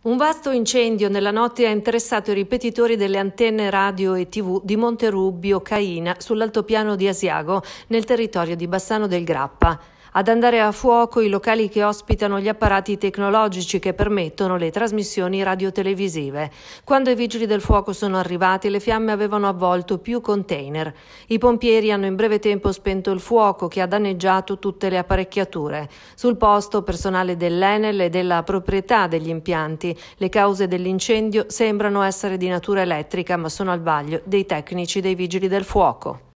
Un vasto incendio nella notte ha interessato i ripetitori delle antenne radio e tv di Monterubbio Caina sull'altopiano di Asiago, nel territorio di Bassano del Grappa ad andare a fuoco i locali che ospitano gli apparati tecnologici che permettono le trasmissioni radiotelevisive. Quando i vigili del fuoco sono arrivati, le fiamme avevano avvolto più container. I pompieri hanno in breve tempo spento il fuoco che ha danneggiato tutte le apparecchiature. Sul posto personale dell'Enel e della proprietà degli impianti. Le cause dell'incendio sembrano essere di natura elettrica, ma sono al vaglio dei tecnici dei vigili del fuoco.